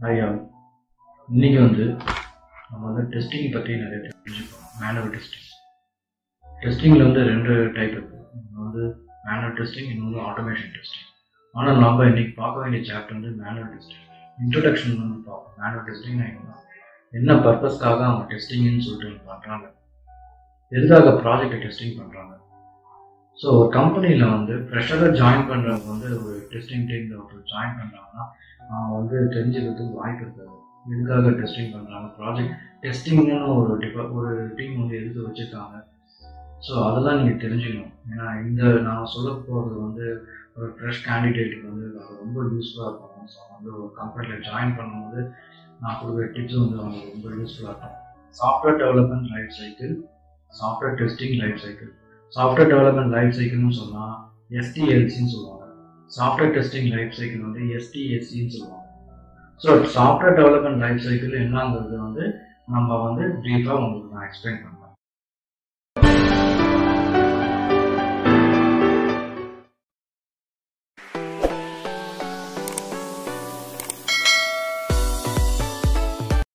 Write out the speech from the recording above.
ஐயா இன்னைக்கு வந்து நம்ம வந்து டெஸ்டிங் பற்றி நிறைய தெரிஞ்சுக்கணும். மேனுவல் டெஸ்டிங் டெஸ்டிங்கில் வந்து ரெண்டு டைப் இருக்குது ஒன்று வந்து மேனுவல் டெஸ்டிங் இன்னொன்று ஆட்டோமேஷன் டெஸ்டிங் ஆனால் நம்ம இன்னைக்கு பார்க்க வேண்டிய சாப்டர் வந்து மேனுவல் டெஸ்டிங் இன்ட்ரொடக்ஷன் வந்து பார்ப்போம். மேனுவல் டெஸ்டிங்னா என்ன? என்ன பர்பஸ்க்காக அவங்க டெஸ்டிங்னு சொல்லிட்டு பண்ணுறாங்க எதுக்காக ப்ராஜெக்டை டெஸ்டிங் பண்ணுறாங்க ஸோ ஒரு கம்பெனியில் வந்து ஃப்ரெஷராக ஜாயின் பண்ணுறவங்க வந்து ஒரு டெஸ்டிங் டீமில் ஒருத்தர் ஜாயின் பண்ணுறாங்கன்னா அவங்க வந்து தெரிஞ்சுக்கிறதுக்கு வாய்ப்பு இருக்காது. எதுக்காக டெஸ்டிங் பண்ணுறாங்க ப்ராஜெக்ட் டெஸ்டிங்னு ஒரு டிபா ஒரு டீம் வந்து எடுத்து வச்சுருக்காங்க. ஸோ அதெல்லாம் நீங்கள் தெரிஞ்சுக்கணும். ஏன்னா இந்த நான் சொல்ல போகிறது வந்து ஒரு ஃப்ரெஷ் கேண்டிடேட்டுக்கு வந்து அது ரொம்ப யூஸ்ஃபுல்லாக இருக்கும். ஸோ வந்து ஒரு கம்பெனியில் ஜாயின் பண்ணும்போது நான் கொடுக்குற டிப்ஸ் வந்து அவங்களுக்கு ரொம்ப யூஸ்ஃபுல்லாக இருக்கும். Software development life cycle software testing life cycle software development life சைக்கிள்னு சொன்னால் எஸ்டிஎல்சின்னு சொல்லுவாங்க. சாஃப்ட்வேர் டெஸ்டிங் லைஃப் சைக்கிள் வந்து எஸ்டிஎஸ்சின்னு சொல்லுவாங்க. So software development life cycle என்னங்கிறது வந்து நம்ம வந்து ப்ரீஃபாக உங்களுக்கு நான் எக்ஸ்பிளைன் பண்ணுறேன்